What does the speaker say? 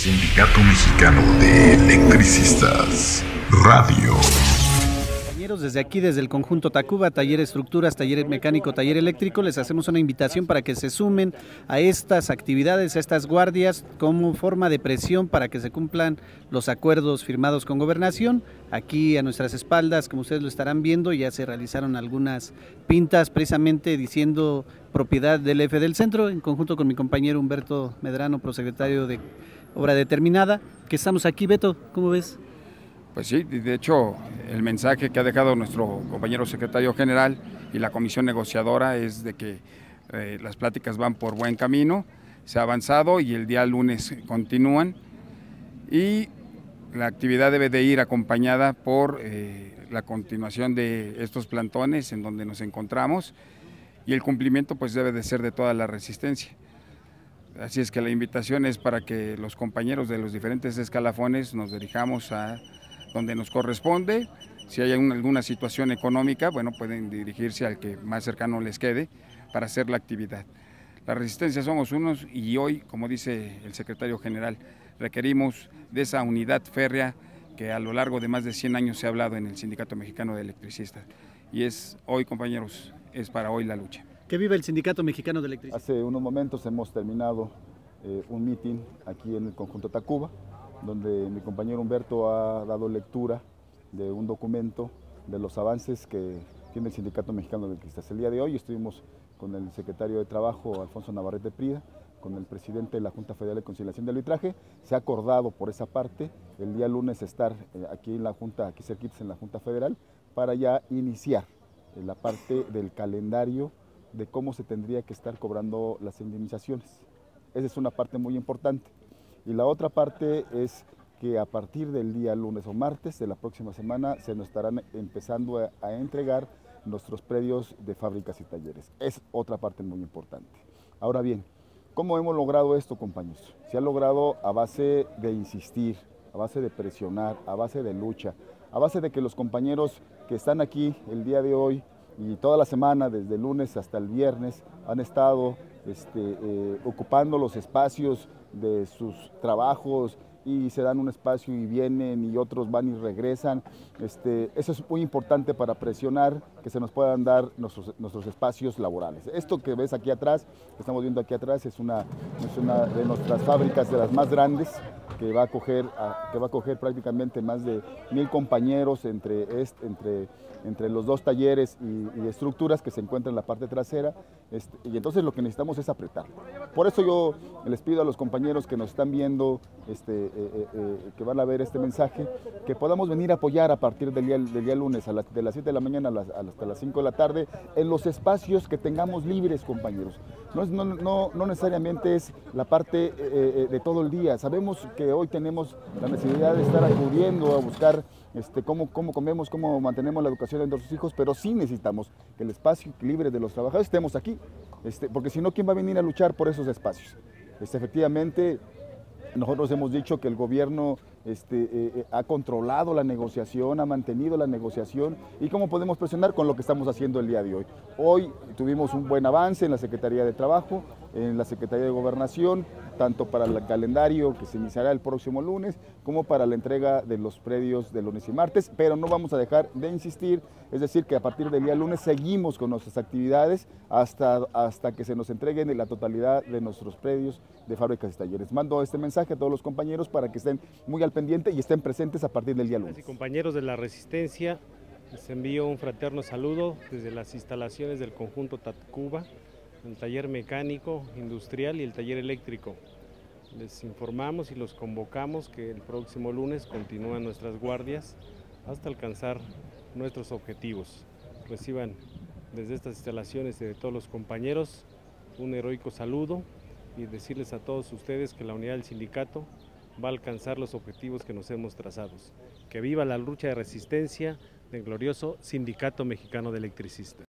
Sindicato Mexicano de Electricistas. Radio. Compañeros, desde aquí, desde el conjunto Tacuba, taller estructuras, taller mecánico, taller eléctrico, les hacemos una invitación para que se sumen a estas actividades, a estas guardias, como forma de presión para que se cumplan los acuerdos firmados con gobernación. Aquí a nuestras espaldas, como ustedes lo estarán viendo, ya se realizaron algunas pintas precisamente diciendo propiedad del F del centro, en conjunto con mi compañero Humberto Medrano, prosecretario de Obra Determinada, que estamos aquí. Beto, ¿cómo ves? Pues sí, de hecho, el mensaje que ha dejado nuestro compañero secretario general y la comisión negociadora es de que eh, las pláticas van por buen camino, se ha avanzado y el día lunes continúan y la actividad debe de ir acompañada por eh, la continuación de estos plantones en donde nos encontramos y el cumplimiento pues debe de ser de toda la resistencia. Así es que la invitación es para que los compañeros de los diferentes escalafones nos dirijamos a donde nos corresponde. Si hay alguna situación económica, bueno, pueden dirigirse al que más cercano les quede para hacer la actividad. La resistencia somos unos y hoy, como dice el secretario general, requerimos de esa unidad férrea que a lo largo de más de 100 años se ha hablado en el Sindicato Mexicano de Electricistas. Y es hoy, compañeros, es para hoy la lucha. ¿Qué vive el Sindicato Mexicano de Electricistas? Hace unos momentos hemos terminado eh, un mitin aquí en el conjunto Tacuba, donde mi compañero Humberto ha dado lectura de un documento de los avances que tiene el Sindicato Mexicano de Electricistas. El día de hoy estuvimos con el secretario de Trabajo, Alfonso Navarrete Prida, con el presidente de la Junta Federal de Conciliación de Arbitraje. Se ha acordado por esa parte el día lunes estar eh, aquí en la Junta, aquí cerquitas en la Junta Federal, para ya iniciar eh, la parte del calendario de cómo se tendría que estar cobrando las indemnizaciones. Esa es una parte muy importante. Y la otra parte es que a partir del día lunes o martes de la próxima semana se nos estarán empezando a, entregar nuestros predios de fábricas y talleres. Es otra parte muy importante. Ahora bien, ¿cómo hemos logrado esto, compañeros? Se ha logrado a base de insistir, a base de presionar, a base de lucha, a base de que los compañeros que están aquí el día de hoy y toda la semana, desde el lunes hasta el viernes, han estado este, eh, ocupando los espacios de sus trabajos y se dan un espacio y vienen y otros van y regresan. Este, eso es muy importante para presionar que se nos puedan dar nuestros, espacios laborales. Esto que ves aquí atrás, que estamos viendo aquí atrás, es una, es una de nuestras fábricas de las más grandes que va a coger, a, que va a coger prácticamente más de mil compañeros entre, este, entre, entre los dos talleres y, y, estructuras que se encuentran en la parte trasera. Este, y entonces lo que necesitamos es apretar. Por eso yo les pido a los compañeros que nos están viendo, este, eh, eh, eh, que van a ver este mensaje, que podamos venir a apoyar a partir del día, del día lunes, a de las 7 de la mañana a hasta las 5 de la tarde, en los espacios que tengamos libres, compañeros. No, no, no, no necesariamente es la parte de todo el día. Sabemos que hoy tenemos la necesidad de estar acudiendo a buscar este, cómo, cómo comemos, cómo mantenemos la educación de nuestros hijos, pero sí necesitamos que el espacio libre de los trabajadores estemos aquí, este, porque si no, ¿quién va a venir a luchar por esos espacios? Este, efectivamente, nosotros hemos dicho que el gobierno este, eh, ha controlado la negociación, ha mantenido la negociación y cómo podemos presionar con lo que estamos haciendo el día de hoy. Hoy tuvimos un buen avance en la Secretaría de Trabajo, en la Secretaría de Gobernación, tanto para el calendario que se iniciará el próximo lunes, como para la entrega de los predios de lunes y martes, pero no vamos a dejar de insistir, es decir, que a partir del día lunes seguimos con nuestras actividades hasta, hasta que se nos entreguen la totalidad de nuestros predios de fábricas y talleres. Mando este mensaje a todos los compañeros para que estén muy al pendiente y estén presentes a partir del día lunes. Y compañeros de la Resistencia, les envío un fraterno saludo desde las instalaciones del conjunto Tatcuba el taller mecánico, industrial y el taller eléctrico. Les informamos y los convocamos que el próximo lunes continúan nuestras guardias hasta alcanzar nuestros objetivos. Reciban desde estas instalaciones de todos los compañeros un heroico saludo y decirles a todos ustedes que la unidad del sindicato va a alcanzar los objetivos que nos hemos trazados. Que viva la lucha de resistencia del glorioso Sindicato Mexicano de Electricistas.